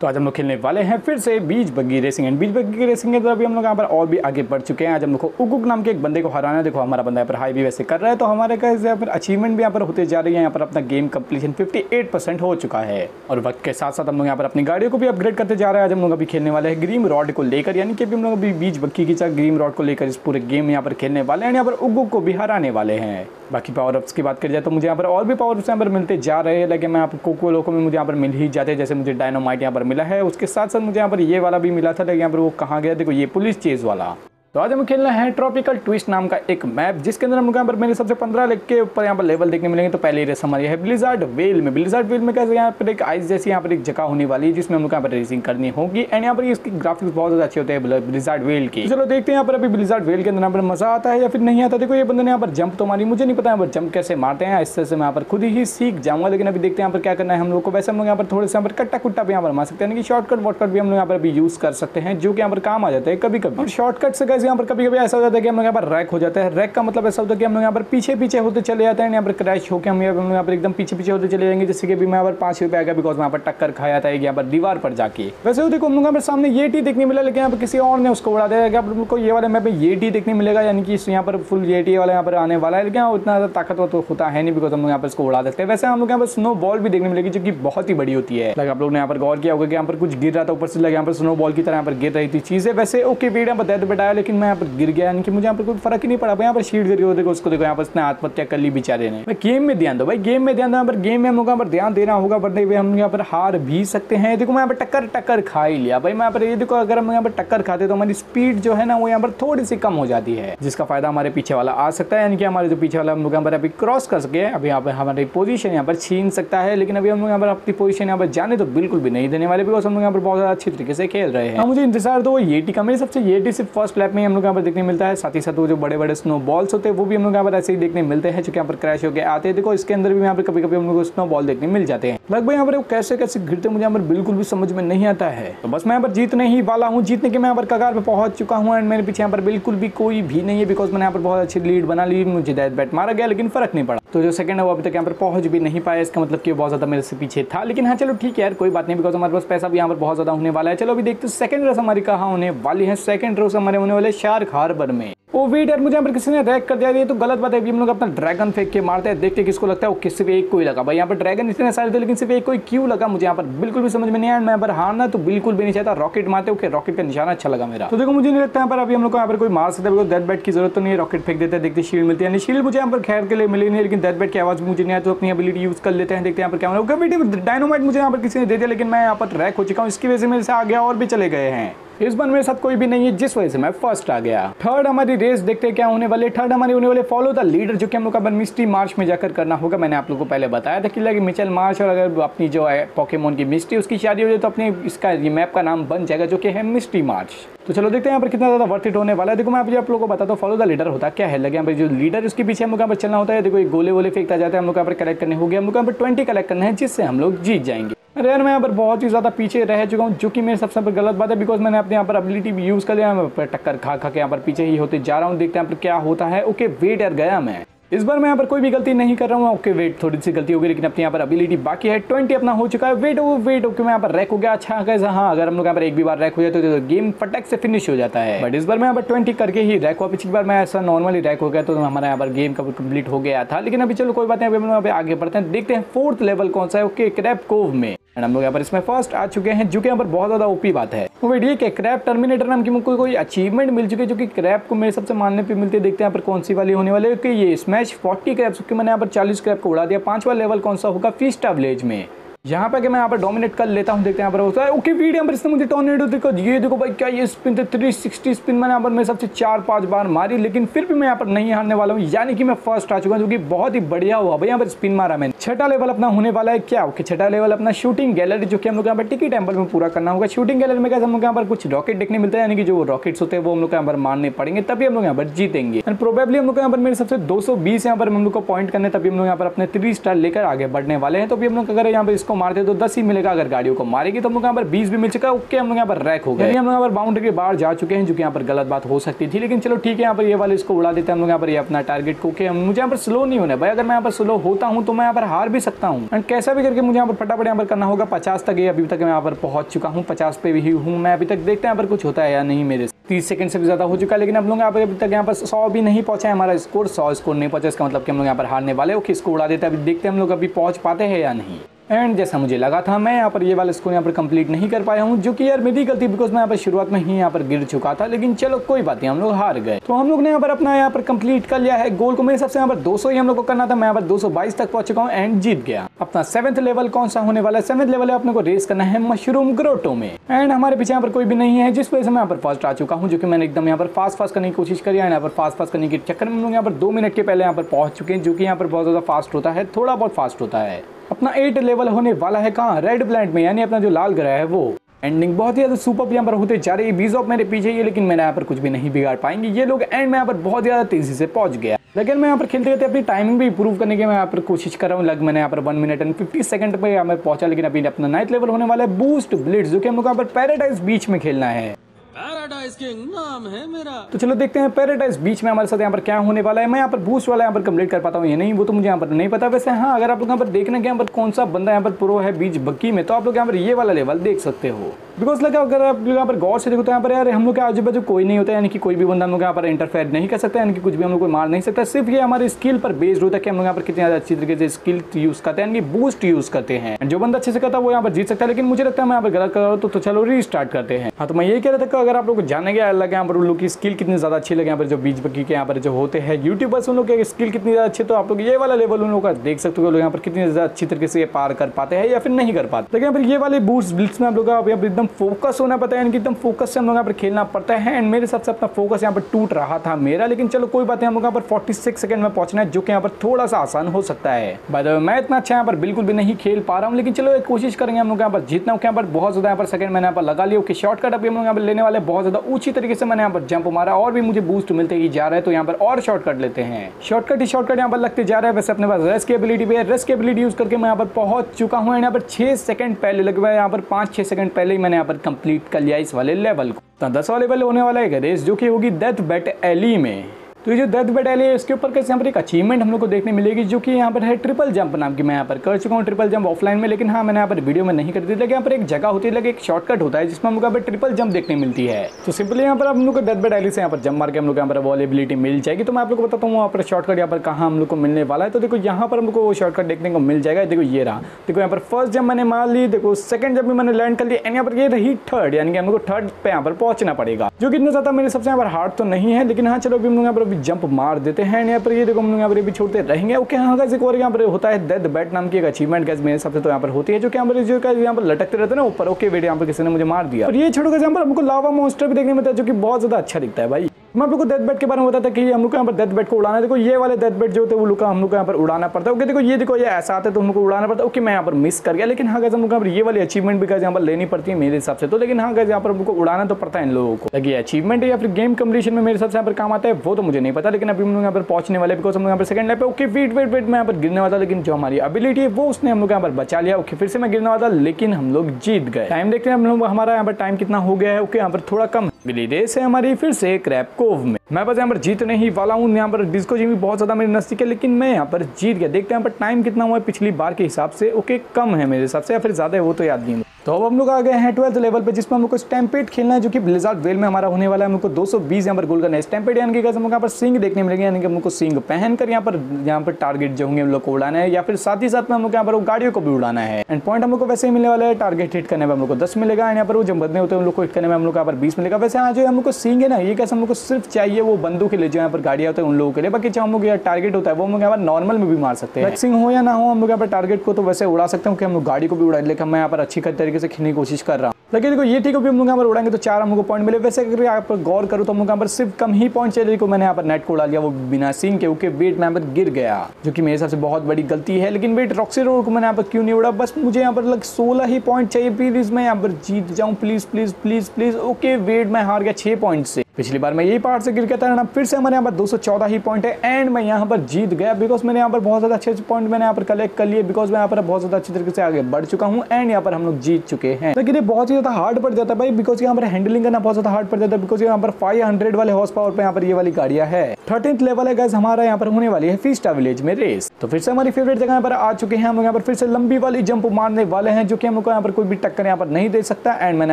तो आज हम लोग खेलने वाले हैं फिर से beach buggy racing and beach buggy racing के अंदर अभी हम लोग यहाँ पर और भी आगे बढ़ चुके हैं। आज हम लोग को उगुक नाम के एक बंदे को हराना है। देखो, हमारा बंदा यहाँ पर हाई भी वैसे कर रहा है तो हमारे का यहाँ पर अचीवमेंट भी यहाँ पर होते जा रही है। यहाँ पर अपना गेम कंप्लीशन 58 हो चुका है और वक्त के साथ साथ हम लोग यहाँ पर अपनी गाड़ियों को भी अपग्रेड करते जा रहे हैं। आज हम लोग अभी खेलने वाले हैं ग्रीम रॉड को लेकर, यानी कि अभी हम लोग अभी बीच बग्गी की चाह ग्रीम रॉड को लेकर इस पूरे गेम यहाँ पर खेलने वाले हैं यहाँ पर उगुक को भी हराने वाले हैं। बाकी पावर अप्स की बात करी जाए तो मुझे यहाँ पर और भी पावर अप्स यहाँ पर मिलते जा रहे हैं, लेकिन मैं आप कोको लोको में मुझे यहाँ पर मिल ही जाते हैं, जैसे मुझे डायनोमाइट यहाँ पर मिला है, उसके साथ साथ मुझे यहाँ पर ये वाला भी मिला था, लेकिन यहाँ पर वो कहाँ गया? देखो, ये पुलिस चेज वाला। तो आज हमें खेलना है ट्रॉपिकल ट्विस्ट नाम का एक मैप जिसके अंदर हम यहाँ पर मेरे सबसे पंद्रह लेक के ऊपर यहाँ पर लेवल देखने मिलेंगे तो पहले रेस हमारी है ब्लिजार्ड वेल में ब्लिजार्ड वेल में कैसे यहाँ पर एक आइस जैसी यहाँ पर एक जगह होने वाली है जिसमें हम लोग यहाँ पर रेसिंग करनी होगी एंड यहाँ पर इसकी ग्राफिक्स बहुत ज़्यादा अच्छे होते हैं ब्लिजार्ड वेल की चलो देखते हैं यहाँ पर अभी ब्लिजार्ड वेल के अंदर यहाँ पर मज़ा आता है या फिर नहीं आता देखो ये बंदे ने यहाँ पर जंप तो मारी मुझे नहीं पता यहाँ पर जंप कैसे मारते हैं इससे से यहाँ पर खुद ही सीख जाऊँगा लेकिन अभी देखते हैं यहाँ पर क्या करना है हम लोग को वैसे हम लोग यहाँ पर थोड़े से यहाँ पर कट्टा कुट्टा भी यहाँ पर मार सकते हैं यानी कि शॉर्टकट वॉटकट भी हम लोग यहाँ पर अभी यूज़ कर सकते हैं जो कि यहाँ पर काम आ जाते हैं कभी कभी शॉर्टकट से कैसे यहाँ पर कभी कभी ऐसा जाता है कि हम लोग यहाँ पर रैक हो जाता है रैक का मतलब ऐसा होता है कि हम लोग यहाँ पर पीछे पीछे होते चले जाते हैं यहाँ पर क्रैश होकर हम यहाँ पर एकदम पीछे पीछे होते चले जाएँगे जैसे कि यहाँ पर पाँच रुपये आएगा बिकॉज़ यहाँ पर टक्कर खाया था यहाँ पर दीवार पर जाके वैसे देखो हम लोग यहाँ पर सामने ये टी देखने मिला लेकिन यहाँ पर किसी और ने उसको उड़ा दिया क्या आपको ये वाले में ये टी देखने मिलेगा यानी कि यहाँ पर फुल ये टी वाला यहाँ पर आने वाला है लेकिन उतना ज़्यादा ताकतवर तो होता है नहीं बिकॉज़ हम लोग यहाँ पर इसको उड़ा देते हैं वैसे हम लोग यहाँ पर स्नो बॉल भी देखने मिलेगी जो कि बहुत ही बड़ी होती है आप लोग ने यहाँ पर गौर किया होगा कि यहाँ पर कुछ गिर रहा था ऊपर से लगा यहाँ पर स्नो बॉल की तरह यहाँ पर गिर रही थी चीज़ें वैसे ओके यहाँ पर दर्द बैठाया लेकिन मैं यहाँ पर गिर गया कि मुझे यहाँ पर कोई फ़र्क ही नहीं पड़ा यहाँ पर शीट करके देखो उसको देखो यहाँ पर उसने आत्महत्या कर ली बेचारे ने भाई गेम में ध्यान दो भाई गेम में ध्यान दो यहाँ पर गेम में हम लोग यहाँ पर ध्यान देना होगा वरना हम यहाँ पर हार भी सकते हैं देखो मैं यहाँ पर टक्कर टक्कर खा ही लिया भाई मैं यहाँ पर ये देखो अगर हम यहाँ पर टक्कर खाते तो हमारी स्पीड जो है ना वो यहाँ पर थोड़ी सी कम हो जाती है जिसका फ़ायदा हमारे पीछे वाला आ सकता है यानी कि हमारे जो पीछे वाला हम लोग यहाँ पर अभी क्रॉस कर सके अभी यहाँ पर हमारी पोजीशन यहाँ पर छीन सकता है लेकिन अभी हम लोग यहाँ पर अपनी पोजीशन यहाँ पर जाने तो बिल्कुल भी नहीं देने वाले बिकॉज़ हम लोग यहाँ पर बहुत ज़्यादा अच्छी तरीके से खेल रहे हैं हाँ, मुझे इंतज़ार तो वो ये टी का मेरे सबसे ये टी सिर्फ़ फ़र्स्ट लैप में हम लोग यहाँ पर देखने मिलता है साथ ही साथ वो जो बड़े बड़े स्नो बॉल्स होते हैं वो भी हम लोग यहाँ पर ऐसे ही देखने मिलते हैं जो यहाँ पर क्रैश होकर आते हैं देखो इसके अंदर भी यहाँ पर कभी कभी हम लोग स्नो बॉल देखने मिल जाते हैं लगभग यहाँ पर कैसे कैसे गिरते मुझे यहाँ पर बिल्कुल भी समझ में नहीं आता है तो बस मैं यहाँ पर जीतने ही वाला हूँ जीतने के मैं यहाँ पर कगार पर पहुँच चुका हूँ एंड मेरे पीछे यहाँ पर बिल्कुल भी कोई भी नहीं है बिकॉज़ मैंने यहाँ पर बहुत अच्छी लीड बना ली मुझे दैट बैट मारा गया लेकिन फ़र्क नहीं पड़ा तो जो सेकंड है वो अभी तक यहाँ पर पहुँच भी नहीं पाया इसका मतलब कि बहुत ज़्यादा मेरे से पीछे था लेकिन हाँ चलो ठीक है यार कोई बात नहीं बिकॉज़ हमारे पास पैसा भी यहाँ पर बहुत ज़्यादा होने वाला है चलो अभी देखते सेकंड रेस हमारी कहाँ होने वाली है सेकंड रेस हमारे होने वाले शार्क हार्बर में। वो वेट यार मुझे यहाँ पर किसी ने रैक कर दिया ये तो गलत बात है। अभी हम लोग अपना ड्रैगन फेंक के मारते हैं देखते किसको लगता है वो किसी भी एक कोई लगा। भाई यहाँ पर ड्रैगन इतने सारे थे लेकिन सिर्फ़ एक कोई क्यों लगा मुझे यहाँ पर? बिल्कुल भी समझ में नहीं आया। मैं पर हारना तो बिल्कुल भी नहीं चाहता। रॉकेट मारते ओके रॉकेट का निशाना अच्छा लगा मेरा। तो देखो मुझे नहीं लगता यहाँ पर अभी हम लोग को यहाँ पर कोई मार सकता है डेथ बैट की ज़रूरत तो नहीं है रॉकेट फेंक देते हैं देखते शील्ड मिलती है शील्ड मुझे यहाँ पर खैर के लिए मिली नहीं लेकिन डेथ बैट की आवाज़ मुझे नहीं आया तो अपनी एबिलिटी यूज़ कर लेते हैं देखते हैं यहाँ पर क्या डायनोमाइट मुझे यहाँ पर किसी ने दे दिया लेकिन मैं यहाँ पर ट्रैक हो चुका हूँ। इसकी वजह से मेरे से आगे और भी चले गए हैं। इस बार मेरे साथ कोई भी नहीं है, जिस वजह से मैं फ़र्स्ट आ गया। थर्ड हमारी रेस देखते क्या होने वाले थर्ड हमारे होने वाले फॉलो द लीडर जो कि हम लोग का मिस्ट्री मार्च में जाकर करना होगा, मैंने आप लोग को पहले बताया था कि लगे मिचल मार्च और अगर अपनी जो है पॉकेमोन की मिस्ट्री उसकी शादी हो जाए तो अपने इसका मैप का नाम बन जाएगा जो कि है मिस्ट्री मार्च। तो चलो देखते हैं यहाँ पर कितना ज़्यादा वर्थ इट होने वाला है। देखो मैं आप लोगों को बताता हूँ फॉलो द लीडर होता क्या है। लगे यहाँ पर जो लीडर उसके पीछे हम लोग यहाँ पर चलना होता है। देखो गोले वोले फेंकता जाता है, हम लोग यहाँ पर कलेक्ट करने हो गया हम लोग यहाँ पर ट्वेंटी कलेक्ट करना है, जिससे हम लोग जीत जाएँगे। अरे यार मैं यहाँ पर बहुत ही ज़्यादा पीछे रह चुका हूँ जो कि मेरे सबसे पर गलत बात है बिकॉज़ मैंने अपने यहाँ पर एबिलिटी भी यूज़ कर लिया मैं टक्कर खा खा के यहाँ पर पीछे ही होते जा रहा हूँ देखते हैं यहाँ पर क्या होता है ओके वेट यार गया मैं इस बार मैं यहाँ पर कोई भी गलती नहीं कर रहा हूँ ओके वेट थोड़ी सी गलती होगी लेकिन अपनी यहाँ पर एबिलिटी बाकी है ट्वेंटी अपना हो चुका है वेट वो वेट ओके मैं यहाँ पर रैक हो गया अच्छा कैसा हाँ अगर हम लोग यहाँ पर एक भी बार रैक हो जाते तो गेम फटक से फिनिश हो जाता है बट इस बार मैं यहाँ पर ट्वेंटी करके ही रैक हुआ पिछली बार मैं ऐसा नॉर्मली रैक हो गया तो हमारा यहाँ पर गेम कंप्लीट हो गया था लेकिन अभी चलो कोई बात नहीं अभी हम पे आगे बढ़ते हैं देखते हैं फोर्थ लेवल कौन सा है ओके क्रैप कोव में एंड हम लोग यहाँ पर इसमें फ़र्स्ट आ चुके हैं, जो कि यहाँ पर बहुत ज़्यादा ओपी बात है। वो वेट ये कि क्रैप टर्मिनेटर नाम की मुझको कोई अचीवमेंट मिल चुकी है, जो कि क्रैप को मेरे सबसे मानने पे मिलती है? देखते हैं यहाँ पर कौन सी वाली होने वाली है। कि ये स्मैश फोर्टी क्रैप्स क्योंकि मैंने यहाँ पर चालीस क्रैप को उड़ा दिया। पांचवा लेवल कौन सा होगा? फीस्टा विलेज में। यहाँ पे मैं यहाँ पर डोमिनेट कर लेता हूँ देखते हैं यहाँ पर होता है ओके वीडियो पर इसने मुझे टोर्नेडो देखो ये देखो भाई क्या ये स्पिन थे थ्री सिक्सटी स्पिन मैंने यहाँ पर मेरे सबसे चार पाँच बार मारी लेकिन फिर भी मैं यहाँ पर नहीं हारने वाला हूँ यानी कि मैं फ़र्स्ट आ चुका हूँ जो कि बहुत ही बढ़िया हुआ भाई यहाँ पर स्पिन मारा मैंने छठा लेवल अपना होने वाला है क्या ओके छठा लेवल अपना शूटिंग गैलरी जो कि हम लोग यहाँ पर टिकी टेंपल में पूरा करना होगा शूटिंग गैलरी में कैसे हम लोग यहाँ पर कुछ रॉकेट देखने मिलते हैं यानी कि जो रॉकेट्स होते हैं वो हम लोग यहाँ पर मारने पड़ेंगे तभी हम लोग यहाँ पर जीतेंगे एंड प्रोबेबली हम लोग यहाँ पर मेरे सबसे दो सौ बीस यहाँ पर हम लोग को पॉइंट करने तभी हम लोग यहाँ पर अपने थ्री स्टार लेकर आगे बढ़ने वाले हैं तो अभी हम लोग अगर यहाँ पर इसको मारते तो दस ही मिलेगा अगर गाड़ियों को मारेगी तो हम लोग यहाँ पर बीस भी मिल चुका है ओके हम लोग यहाँ पर रैक हो गए हम लोग यहाँ पर बाउंड्री के बाहर जा चुके हैं जो कि यहाँ पर गलत बात हो सकती थी लेकिन चलो ठीक है यहाँ पर ये वाले इसको उड़ा देते हैं हम लोग यहाँ पर ये अपना टारगेट को मुझे यहाँ पर स्लो नहीं होना भाई अगर मैं यहाँ पर स्लो होता हूँ तो मैं यहाँ पर हार भी सकता हूँ एंड कैसा भी करके मुझे यहाँ पर फटाफट यहाँ पर करना होगा पचास तक ये अभी तक मैं यहाँ पर पहुँच चुका हूँ पचास पे भी हूँ मैं अभी तक देखते हैं यहाँ पर कुछ होता है या नहीं मेरे तीस सेकंड से भी ज़्यादा हो चुका है लेकिन हम लोग यहाँ पर अभी तक यहाँ पर सौ भी नहीं पहुँचा है हमारा स्कोर सौ स्कोर नहीं पहुँचा इसका मतलब कि हम लोग यहाँ पर हारने वाले ओके इसको उड़ा देते हैं अभी देखते हैं हम लोग अभी पहुँच पाते हैं या नहीं एंड जैसा मुझे लगा था मैं यहाँ पर ये वाला स्कोर यहाँ पर कंप्लीट नहीं कर पाया हूँ जो कि यार मेरी गलती बिकॉज़ मैं यहाँ पर शुरुआत में ही यहाँ पर गिर चुका था लेकिन चलो कोई बात नहीं हम लोग हार गए तो हम लोग ने यहाँ पर अपना यहाँ पर कंप्लीट कर लिया है गोल को मेरे सबसे यहाँ पर 200 ही हम लोग को करना था मैं यहाँ पर 222 तक पहुँच चुका हूँ एंड जीत गया अपना सेवंथ लेवल कौन सा होने वाला है सेवंथ लेवल है अपने को रेस करना है मशरूम ग्रोटो में एंड हमारे पीछे यहाँ पर कोई भी नहीं है जिस वजह से मैं यहाँ पर फ़र्स्ट आ चुका हूँ जो कि मैंने एकदम यहाँ पर फास्ट फास्ट करने की कोशिश करी है यहाँ पर फास्ट फास्ट करने के चक्कर में हम लोग यहाँ पर दो मिनट के पहले यहाँ पर पहुँच चुके हैं जो कि यहाँ पर बहुत ज़्यादा फास्ट होता है थोड़ा बहुत फास्ट होता है अपना एट लेवल होने वाला है कहाँ? रेड प्लैंट में, यानी अपना जो लाल ग्रह है वो। एंडिंग बहुत ही ज़्यादा सुपर यहाँ पर होते जा रही है। बीज ऑफ़ मेरे पीछे ही लेकिन मैंने यहाँ पर कुछ भी नहीं बिगाड़ पाएँगे। ये लोग एंड में यहाँ पर बहुत ज़्यादा तेज़ी से पहुँच गया लेकिन मैं यहाँ पर खेलते रहते अपनी टाइमिंग भी इंप्रूव करने की मैं यहाँ पर कोशिश कर रहा हूँ। लग मैंने यहाँ पर one minute and fifty second पे यहाँ पर पहुँचा, लेकिन अभी अपना नाइट लेवल होने वाला है। बूस्ट ब्लिट्स जो कि हम लोग यहाँ पर पैराडाइज बीच में खेलना है। पैराडाइज किंग नाम है मेरा। तो चलो देखते हैं पैराडाइज बीच में हमारे साथ यहाँ पर क्या होने वाला है। मैं यहाँ पर बूस्ट वाला यहाँ पर कंप्लीट कर पाता हूँ, ये नहीं, वो तो मुझे यहाँ पर नहीं पता। वैसे हाँ अगर आप लोग यहाँ पर देखना यहाँ पर कौन सा बंदा यहाँ पर प्रो है बीच बक्की में तो आप लोग यहाँ पर ये वाला लेवल देख सकते हो। बिकॉज़ लगा अगर आप लोग यहाँ पर गौर से देखो तो यहाँ पर यार हम लोग के आजू बाजू कोई नहीं होता यानी कि कोई भी बंदा हम लोग यहाँ पर इंटरफेयर नहीं कर सकता यानी कि कुछ भी हम लोग को मार नहीं सकता सिर्फ़ ये हमारे स्किल पर बेस्ड होता है कि हम लोग यहाँ पर कितनी ज़्यादा अच्छी तरीके से स्किल यूज़ करते हैं यानी कि बूस्ट यूज़ करते हैं जो बंदा अच्छे से करता है वो यहाँ पर जीत सकता है लेकिन मुझे लगता है मैं यहाँ पर गलत कर रहा हूँ तो चलो रीस्टार्ट करते हैं हाँ तो मैं ये कह रहा था कि अगर आप लोग जाने के लगे यहाँ पर उन लोग की स्किल कितनी ज़्यादा अच्छी लगे यहाँ पर जो बीच बकी के यहाँ पर जो होते हैं यूट्यूबर्स उन लोग की स्किल कितनी ज़्यादा अच्छी तो आप लोग ये वाला लेवल उन लोग का देख सकते हो लोग यहाँ पर कितनी ज़्यादा अच्छी तरीके से पार कर पाते हैं या फिर नहीं कर पाते लेकिन फिर ये वाले बूट्स ब्लिट्स में आप लोग का एकदम फोकस होना पड़ता है यानी कि एकदम फोकस से हम लोग यहाँ पर खेलना पड़ता है एंड मेरे हिसाब से अपना फोकस यहाँ पर टूट रहा था मेरा लेकिन चलो कोई बात नहीं हम लोग यहाँ पर फोर्टी सिक्स सेकंड में पहुँचना है जो कि यहाँ पर थोड़ा सा आसान हो सकता है बाय द वे मैं इतना अच्छा यहाँ पर बिल्कुल भी नहीं खेल पा रहा हूँ लेकिन चलो एक कोशिश करेंगे हम लोग यहाँ पर जीतना यहाँ पर बहुत ज़्यादा यहाँ पर सेकंड मैंने यहाँ पर लगा लिया कि शॉर्टकट अभी हम लोग यहाँ पर लेने वाले बहुत ज़्यादा ऊँची तरीके से मैंने यहाँ पर जंप मारा और भी मुझे बूस्ट मिलते ही जा रहा है तो यहाँ पर और शॉर्टकट लेते हैं शॉर्टकट ही शॉर्टकट यहाँ पर लगते जा रहा है वैसे अपने पास रेस एबिलिटी भी है रेस एबिलिटी यूज़ करके मैं यहाँ पर पहुँच चुका हूँ यहाँ पर छह सेकंड पहले लगे हुए यहाँ पर पाँच छह सेकंड पहले ही मैंने यहाँ पर कंप्लीट कर लिया इस वाले लेवल को। तो दस वाले लेवल होने वाला है रेस जो कि होगी डेथ बेट एली में। तो ये जो डेथ बेड है इसके ऊपर कैसे यहाँ पर एक अचीवमेंट हम लोग को देखने मिलेगी जो कि यहाँ पर है ट्रिपल जंप नाम की मैं यहाँ पर कर चुका हूँ ट्रिपल जंप ऑफलाइन में लेकिन हाँ मैंने यहाँ पर वीडियो में नहीं कर दी लेकिन यहाँ पर एक जगह होती है लेकिन एक शॉर्टकट होता है जिसमें हम लोग यहाँ पर ट्रिपल जंप देखने मिलती है तो सिंपली यहाँ पर हम लोग को बेड एली से यहाँ पर जंप मार के हम लोग यहाँ पर अवेलेबिलिटी मिल जाएगी तो मैं आप लोग को बताता हूँ वहाँ पर शॉर्टकट यहाँ पर कहाँ हम लोग को मिलने वाला है तो देखो यहाँ पर हम लोग को शॉर्टकट देखने को मिल जाएगा देखो ये रहा देखो यहाँ पर फ़र्स्ट जंप मैंने मार ली देखो सेकंड जंप भी मैंने लैंड कर लिया एंड यहाँ पर ये रही थर्ड यानी कि हम लोग को थर्ड पे यहाँ पर पहुँचना पड़ेगा जो कि इतना ज़्यादा मेरे सबसे यहाँ पर हार्ड तो नहीं है लेकिन हाँ चलो अभी हम लोग यहाँ पर अभी जंप मार देते हैं यहाँ पर ये देखो हम लोग यहाँ पर भी छोड़ते रहेंगे। ओके हाँ गाइस एक और यहाँ पर होता है डेथ बैट नाम की एक अचीवमेंट गैस मेरे सबसे तो यहाँ पर होती है, जो कि यहाँ पर जो यहाँ पर लटकते रहते हैं ना ऊपर। ओके वेट यहाँ पर किसी ने मुझे मार दिया। और ये छोड़ो यहाँ पर हमको लावा मोस्टर भी देखने में जो कि बहुत ज़्यादा अच्छा दिखता है भाई। मैं आप लोग को डेथ बेड के बारे में बताता कि हम लोग को यहाँ पर डेथ बेड को उड़ाना है देखो ये वाले डेथ बेड जो होते हैं वो लोग हम लोग को यहाँ पर उड़ाना पड़ता है ओके देखो ये देखो ये ऐसा आता है तो हम लोग को उड़ाना पड़ता है ओके मैं यहाँ पर मिस कर गया लेकिन हाँ गैस हम लोग यहाँ पर ये वाली अचीवमेंट भी यहाँ पर लेनी पड़ती है मेरे हिसाब से तो लेकिन हाँ गैस यहाँ पर हमको उड़ाना तो पड़ता है इन लोगों को लेकिन अचीवमेंट या फिर गेम कम्प्लीशन में मेरे हिसाब से यहाँ पर काम आता है वो तो मुझे नहीं पता लेकिन अभी हम लोग यहाँ पर पहुँचने वाले बिकॉज़ हम लोग यहाँ पर second life okay wait wait wait मैं यहाँ पर गिरने वाला लेकिन जो हमारी एबिलिटी है वो उसने हम लोग यहाँ पर बचा लिया ओके फिर से मैं गिरने वाला लेकिन हम लोग जीत गए टाइम देखते हैं हम लोग हमारा यहाँ पर टाइम कितना हो गया है ओके यहाँ पर थोड़ा कम मिली। रेस है हमारी फिर से क्रैप कोव में। मैं बस यहाँ पर जीतने ही वाला हूँ। यहाँ पर डिस्को जी भी बहुत ज़्यादा मेरी नज़दीक है, लेकिन मैं यहाँ पर जीत गया। देखते हैं यहाँ पर टाइम कितना हुआ है पिछली बार के हिसाब से। ओके, कम है मेरे हिसाब से, या फिर ज़्यादा है वो तो याद नहीं तो अब हम लोग आ गए हैं ट्वेल्थ लेवल पे जिसमें हम लोग को स्टैम्पेड खेलना है जो कि ब्लिजार्ड वेल में हमारा होने वाला है हम लोग को 220 यहाँ पर गोल करना है स्टैम्पेड यानी कि हम लोग यहाँ पर सिंग देखने मिलेंगे यानी कि हम लोग को सिंग पहनकर यहाँ पर यहाँ पर टारगेट जो होंगे हम लोग को उड़ाना है या फिर साथ ही साथ में हम लोग यहाँ पर गाड़ियों को भी उड़ाना है एंड पॉइंट हम लोग को वैसे ही मिलने वाला है टारगेट हिट करने में हम लोग को दस मिलेगा यहाँ पर वो जब बदले होते हैं उन लोग को हिट करने में हम लोग यहाँ पर बीस मिलेगा वैसे हाँ जो हम लोग को सिंग है ना ये कैसे हम लोग को सिर्फ़ चाहिए वो बंदूक के लिए जो यहाँ पर गाड़िया होते हैं उन लोगों के लिए बाकी जो हम लोग यहाँ टारगेट होता है वो हम लोग यहाँ पर नॉर्मल में भी मार सकते हैं सिंग हो या ना हो हम लोग यहाँ पर टारगेट को तो वैसे उड़ा सकते हैं कि हम लोग गाड़ी को भी उड़ा लेकिन हम यहाँ पर अच्छी तरीके से खेलने की कोशिश कर रहा हूँ। लेकिन देखो, ये ठीक है हम लोग यहाँ पर उड़ाएँगे तो चार हमको पॉइंट मिले। वैसे अगर यहाँ पर गौर करूँ तो हम लोग यहाँ पर सिर्फ़ कम ही पॉइंट चाहिए, देखो मैंने यहाँ पर नेट को उड़ा लिया, वो बिना सिंह के, ओके वेट में यहाँ पर गिर गया, जो कि मेरे हिसाब से बहुत बड़ी गलती है। लेकिन वेट रॉक्सी रोड को मैंने यहाँ पर क्यों नहीं उड़ा? बस मुझे यहाँ पर लग सोलह ही पॉइंट चाहिए। प्लीज़ मैं यहाँ पर जीत जाऊँ। Please please please please okay wait मैं हार गया छह पॉइंट से। पिछली बार मैं यही पार्ट से गिर गया था ना फिर से हमारे यहाँ पर 214 ही पॉइंट है एंड मैं यहाँ पर जीत गया बिकॉज़ मैंने यहाँ पर बहुत ज़्यादा अच्छे अच्छे पॉइंट मैंने यहाँ पर कलेक्ट कर लिए बिकॉज़ मैं यहाँ पर बहुत ज़्यादा अच्छी तरीके से आगे बढ़ चुका हूँ एंड यहाँ पर हम लोग जीत चुके हैं लेकिन ये बहुत ही ज़्यादा हार्ड पड़ जाता है भाई बिकॉज़ यहाँ पर हैंडलिंग करना बहुत ज़्यादा हार्ड पड़ जाता है बिकॉज़ यहाँ पर फाइव वाले हॉर्स पावर पे यहाँ पर ये वाली गाड़ियाँ है थर्टींथ लेवल है गैस हमारा यहाँ पर होने वाली है फिस्टा विलेज में रेस तो फिर से हमारी फेवरेट जगह पर आ चुके हैं हम लोग यहाँ पर फिर से लंबी वाली जंप मारने वाले हैं जो कि हम लोग यहाँ पर कोई भी टक्कर यहाँ पर नहीं दे सकता एंड मैंने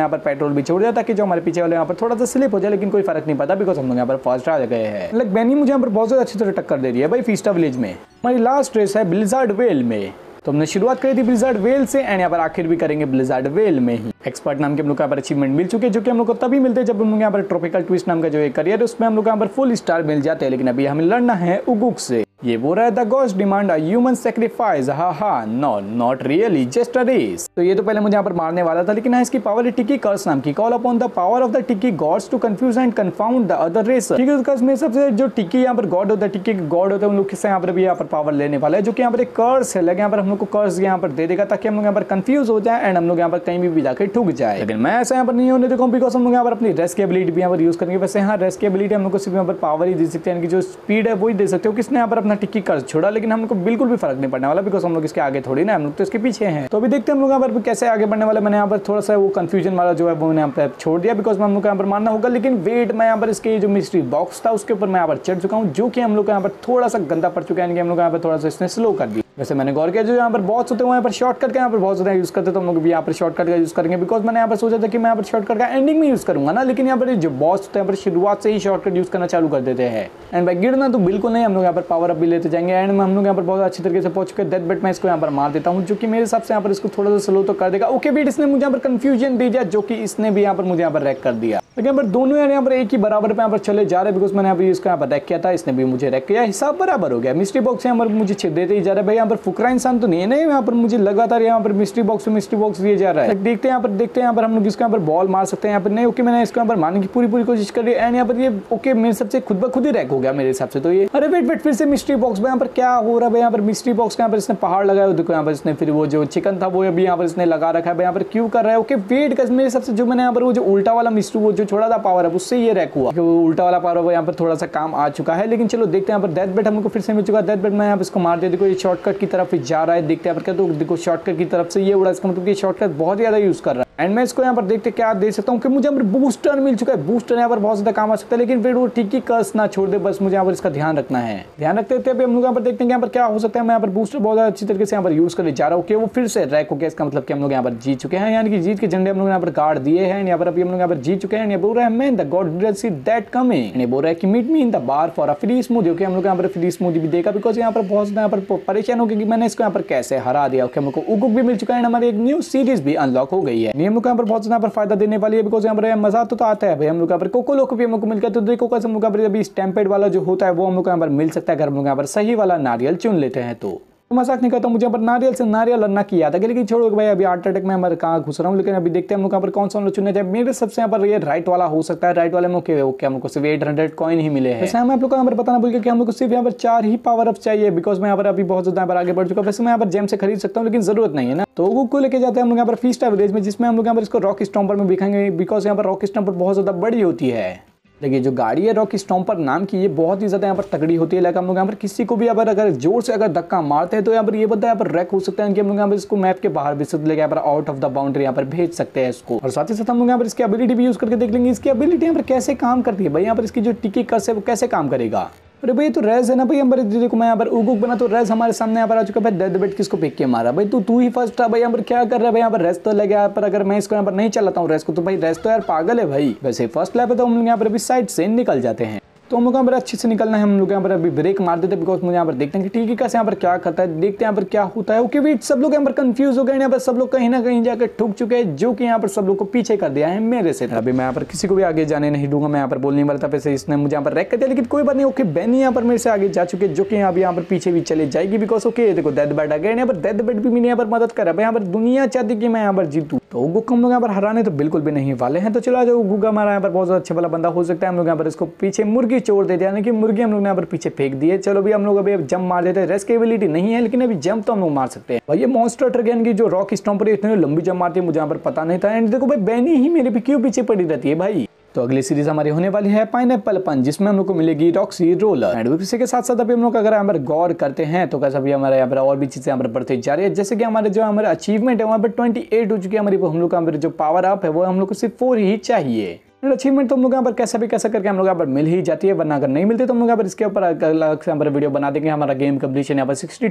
यहाँ पर पेट्रोल भी छोड़ दिया ताकि जो हमारे पीछे वाले यहाँ पर थोड़ा सा स्लिप हो जाए लेकिन कोई फ़र्क नहीं पता बिकॉज़ हम लोग यहाँ पर फ़र्स्ट आ गए हैं। लाइक बैनी मुझे यहाँ पर बहुत ज़्यादा अच्छी तरह टक्कर दे रही है भाई फीस्टा विलेज में। हमारी लास्ट रेस है ब्लिजार्ड वेल में। तो हमने शुरुआत करी थी ब्लिजार्ड वेल से एंड यहाँ पर आखिर भी करेंगे ब्लिजार्ड वेल में ही। एक्सपर्ट नाम के हम लोग यहाँ पर अचीवमेंट मिल चुके हैं, जो कि हम लोग को तभी मिलते हैं जब हम लोग यहाँ पर ट्रॉपिकल ट्विस्ट नाम का जो एक करियर है, उसमें हम लोग यहाँ पर फुल स्टार मिल जाते हैं। लेकिन अभी हमें लड़ना है उगुक से। ये बोल रहा है the gods demand a human sacrifice ha ha no not really just a race तो ये तो पहले मुझे यहाँ पर मारने वाला था लेकिन हाँ इसकी पावर है टिकी कर्स नाम की call upon the power of the Tiki gods to confuse and confound the other race है उसका में सबसे जो टिकी यहाँ पर गॉड होता है टिकी गॉड होता है उन लोग किससे यहाँ पर भी यहाँ पर पावर लेने वाला है जो कि यहाँ पर एक कर्स है लगे यहाँ पर हम लोग को कर्स यहाँ पर दे देगा ताकि हम लोग यहाँ पर कंफ्यूज हो जाए एंड हम लोग यहाँ पर कहीं भी जाकर ठुक जाए लेकिन मैं ऐसा यहाँ पर नहीं होने देखूँ बिकॉज़ हम लोग यहाँ पर अपनी रेस्ट की एबिलिटी भी यहाँ पर यूज़ करेंगे वैसे हाँ रेस्ट की एबिलिटी हम लोग को सिर्फ़ यहाँ पर पावर ही दे सकते हैं जो स्पीड है वही दे सकते हो किसने यहाँ पर अपना टिक्की कर्ज छोड़ा, लेकिन हम लोग को बिल्कुल भी फ़र्क नहीं पड़ने वाला बिकॉज़ हम लोग इसके आगे थोड़ी ना, हम लोग तो इसके पीछे हैं। तो अभी देखते हैं हम लोग यहाँ पर कैसे आगे बढ़ने वाले मैंने यहाँ पर थोड़ा सा वो कंफ्यूजन वाला जो है, वो मैंने यहाँ पर छोड़ दिया बिकॉज़ हम लोग यहाँ पर मानना होगा, लेकिन वेट मैं यहाँ पर इसके जो मिस्ट्री बॉक्स था, उसके ऊपर मैं यहाँ पर चढ़ चुका हूँ, जो कि हम लोग यहाँ पर थोड़ा सा गंदा पड़ चुका है हम लोग यहाँ पर थोड़ा सा इसने स्लो कर दिया। वैसे मैंने गौर किया जो यहाँ पर बहुत होते हैं यहाँ पर शॉर्टकट का यहाँ पर बहुत ज़्यादा यूज़ करते तो हम लोग भी यहाँ पर शॉर्टकट का यूज़ करेंगे बिकॉज़ मैंने यहाँ पर सोचा था कि मैं यहाँ पर शॉर्टकट का एंडिंग में यूज़ करूँगा ना लेकिन यहाँ पर जो बॉस होते हैं यहाँ पर शुरुआत से ही शॉर्टकट यूज़ करना चालू कर देते हैं एंड भाई गिरना तो बिल्कुल नहीं हम लोग यहाँ पर पावर अप भी लेते जाएँगे एंड हम लोग यहाँ पर बहुत अच्छी तरीके से पहुँच चुके डेथ बेट मैं इसको यहाँ पर मार देता हूँ जो कि मेरे हिसाब से यहाँ पर इसको थोड़ा सा स्लो तो कर देगा ओके बीट इसने मुझे यहाँ पर कंफ्यूजन दे दिया जो कि इसने भी यहाँ पर मुझे यहाँ पर रैक कर दिया लेकिन यहाँ पर दोनों यार यहाँ पर एक ही बराबर पे यहाँ पर चले जा रहे हैं बिकॉज़ मैंने यहाँ पर इसको यहाँ पर रैक किया था इसने भी मुझे रैक किया हिसाब बराबर हो गया मिस्ट्री बॉक्स यहाँ पर मुझे देते ही जा रहा है भाई यहाँ पर फुकरा इंसान तो नहीं है ना यहाँ पर मुझे लगातार यहाँ पर मिस्ट्री बॉक्स मिस्ट्री बॉक्स दिए जा रहा है देखते हैं यहाँ पर देखते हैं यहाँ पर हम लोग इसके यहाँ पर बॉल मार सकते हैं यहाँ पर नहीं ओके मैंने इसके यहाँ पर मारने की पूरी पूरी कोशिश करी एंड यहाँ पर ये ओके मेरे सबसे खुद ब खुद ही रैक हो गया मेरे हिसाब से तो ये अरे वेट वेट फिर से मिस्ट्री बॉक्स में यहाँ पर क्या हो रहा है यहाँ पर मिस्ट्री बॉक्स यहाँ पर इसने पहाड़ लगाया देखो यहाँ पर इसने फिर वो जो चिकन था वो अभी यहाँ पर इसने लगा रखा है यहाँ पर क्यों कर रहा है ओके वेट कर मेरे सबसे जो मैंने यहाँ पर वो जो उल्टा वाला मिस्ट्री वो जो छोड़ा था पावर है उससे ये रैक हुआ उल्टा वाला पावर यहाँ पर थोड़ा सा काम आ चुका है लेकिन चलो देखते हैं यहाँ पर डेथ बेट हमको फिर से मिल चुका है डेथ बेट मैं यहाँ पर इसको मार दिया देखो ये शॉर्टकट की तरफ़ जा रहा है, देखते हैं क्या तो देखो शॉर्टकट की तरफ़ से ये उड़ा, इसका मतलब कि शॉर्टकट बहुत ज़्यादा यूज़ कर रहा है। एंड मैं इसको यहाँ पर देखते क्या दे सकता हूँ कि मुझे यहाँ पर बूस्टर मिल चुका है बूस्टर यहाँ पर बहुत ज़्यादा काम आ सकता है लेकिन फिर वो ठीक ही कर्स ना छोड़ दे बस मुझे यहाँ पर इसका ध्यान रखना है ध्यान रखते थे अभी हम लोग यहाँ पर देखते हैं यहाँ पर क्या हो सकता है मैं यहाँ पर बूस्टर बहुत ज़्यादा अच्छी तरीके से यहाँ पर यूज़ करने जा रहा हूँ कि वो फिर से रैक हो गया इसका मतलब कि हम लोग यहाँ पर जीत चुके हैं यानी कि जीत के झंडे हम लोग यहाँ पर गाड़ दिए हैं यहाँ पर अभी हम लोग यहाँ पर जीत चुके हैं बोल रहा है मैं the god see that coming बोल रहा है कि meet me in the bar for a free smoothie okay हम लोग यहाँ पर फ्री स्मूदी भी देखा बिकॉज़ यहाँ पर बहुत यहाँ पर परेशान हो गया कि मैंने इसको यहाँ पर कैसे हरा दिया ओके हमको उगुक भी मिल चुका है हमारी एक न्यू सीरीज़ भी अनलॉक हो गई है हम लोग यहाँ पर बहुत ज़्यादा पर फ़ायदा देने वाली है? बिकॉज़ यहाँ पर मज़ा तो आता है भाई, हम लोग यहाँ पर कोको लोग भी हमको मिल गया तो देखो कैसे हम लोग यहाँ पर अभी स्टैम्पेड वाला जो होता है, वो हम लोग यहाँ पर मिल सकता है? अगर हम लोग यहाँ पर सही वाला नारियल चुन लेते हैं तो। मज़ाक नहीं करता मुझे पर नारियल से नारियल अन्ना किया था लेकिन छोड़ो भाई अभी हार्ट अटैक में हमारे कहाँ घुस रहा हूँ लेकिन अभी देखते हैं हम लोग यहाँ पर कौन सा हम लोग मेरे सबसे यहाँ पर ये राइट वाला हो सकता है राइट वाले में ओके ओके हमको सिर्फ़ एट हंड्रेड कॉइन ही मिले हैं वैसे हम आप लोग को यहाँ पर बताना भूल कि हम लोग सिर्फ़ यहाँ पर चार ही पावर अप चाहिए बिकॉज़ मैं यहाँ पर अभी बहुत ज़्यादा पर आगे बढ़ चुका वैसे मैं यहाँ पर जेम से खरीद सकता हूँ लेकिन ज़रूरत नहीं है ना तो वो को लेके जाते हैं हम लोग यहाँ पर फीस्टा विलेज में जिसमें हम लोग यहाँ पर इसको रॉक स्टॉम्पर में दिखाएँगे बिकॉज़ यहाँ पर रॉक स्टॉम्पर बहुत ज़्यादा बड़ी होती है देखिए जो गाड़ी है रॉकी स्टॉम्पर नाम की ये बहुत ही ज़्यादा यहाँ पर तगड़ी होती है लाइक हम लोग यहाँ पर किसी को भी अगर अगर ज़ोर से अगर धक्का मारते हैं तो यहाँ पर ये बता यहाँ पर रैक हो सकता है कि हम लोग यहाँ पर इसको मैप के बाहर भी सकते यहाँ पर आउट ऑफ़ द बाउंड्री यहाँ पर भेज सकते हैं इसको और साथ ही साथ हम लोग यहाँ पर इसकी एबिलिटी भी यूज़ करके देख लेंगे इसकी एबिलिटी यहाँ पर कैसे काम करती है भाई यहाँ पर इसकी जो टिकी कर्स है वो कैसे काम करेगा अरे भाई तो रेज है ना भाई हमारे को? मैं यहाँ पर उगुक बना तो रेज हमारे सामने यहाँ पर आ चुका है। भाई बेट किसको पिक के मारा? भाई, तू तू ही फ़र्स्ट था। भाई, यहाँ पर क्या कर रहा है? भाई, यहाँ पर रेस तो लगे यहाँ पर। अगर मैं इसको यहाँ पर नहीं चलाता हूँ रेस को तो भाई रेस तो यार पागल है भाई। वैसे फ़र्स्ट लैप है तो हम लोग यहाँ पर अभी साइड से निकल जाते हैं। तो हम लोग यहाँ पर अच्छे से निकलना है हम लोग यहाँ पर अभी ब्रेक मार देते बिकॉज़ मुझे यहाँ पर देखते हैं कि ठीक है कैसे यहाँ पर क्या करता है देखते हैं यहाँ पर क्या होता है ओके वेट सब लोग यहाँ पर कंफ्यूज हो गए यहाँ पर सब लोग कहीं ना कहीं जाकर ठुक चुके हैं जो कि यहाँ पर सब लोग को पीछे कर दिया है मेरे से अभी मैं यहाँ पर किसी को भी आगे जाने नहीं दूँगा मैं यहाँ पर बोलने वाला था वैसे इसने मुझे यहाँ पर रैक कर दिया लेकिन कोई बात नहीं ओके बैनी यहाँ पर मेरे से आगे जा चुके जो कि यहाँ यहाँ पर पीछे भी चले जाएगी बिकॉज़ ओके देखो डेद बैट आ गए यहाँ पर डेद बैट भी मैंने यहाँ पर मदद करा यहाँ पर दुनिया चाहती कि मैं यहाँ पर जीतू तो गुग हम लोग यहाँ पर हराने तो बिल्कुल भी नहीं वाले हैं तो चलो आज गुगा हमारा यहाँ पर बहुत अच्छा वाला बंदा हो सकता है हम लोग यहाँ पर इसको पीछे मुर्गी छोड़ देते हैं कि मुर्गी हम लोग ने यहाँ पर पीछे फेंक दिए चलो भी हम लोग अभी जंप मार देते हैं। एबिलिटी नहीं है, लेकिन अभी जंप तो हम लोग मार सकते हैं। भाई मॉन्स्टर ट्रक यानी कि जो रॉक स्टॉम्पर इतनी लंबी जंप मारती है, मुझे यहाँ पर पता नहीं था। एंड देखो भाई बैनी ही मेरे पे क्यों पीछे पड़ी रहती है भाई? तो अगली सीरीज़ हमारी होने वाली है पाइनएप्पल पन जिसमें हम लोग को मिलेगी रॉक्सी रोलर एंड इसी के साथ साथ अभी हम लोग अगर यहाँ पर गौर करते हैं तो कैसे अभी हमारे यहाँ पर और भी चीज़ें यहाँ पर बढ़ती जा रही है। जैसे कि हमारे जो हमारे अचीवमेंट है, वहाँ पर ट्वेंटी हो चुकी है हमारी हम लोग का जो पावर अप है, वो हम लोग को सिर्फ़ फोर ही चाहिए। अचीवमेंट तो हम लोग यहाँ पर कैसे भी कैसे करके हम लोग यहाँ पर मिल ही जाती है, वरना अगर नहीं मिलती तो हम लोग यहाँ पर, इसके ऊपर अलग से यहाँ पर वीडियो बना देंगे, हमारा गेम कम्प्लीशन यहाँ पर सिक्सटी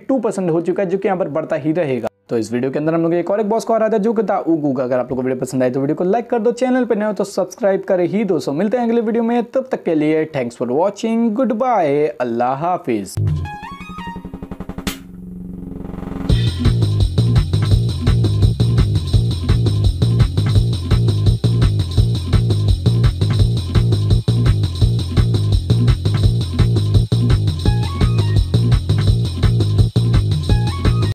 हो चुका है, जो कि यहाँ पर बढ़ता ही रहेगा। तो इस वीडियो के अंदर हम लोग एक और एक बॉस को हरा था जो कि था उगू अगर आप लोग को वीडियो पसंद आए तो वीडियो को लाइक कर दो चैनल पर नए हो तो सब्सक्राइब करे ही दोस्तों। मिलते हैं अगले वीडियो में, तब तक के लिए thanks for watching good bye अल्लाह हाफिज़।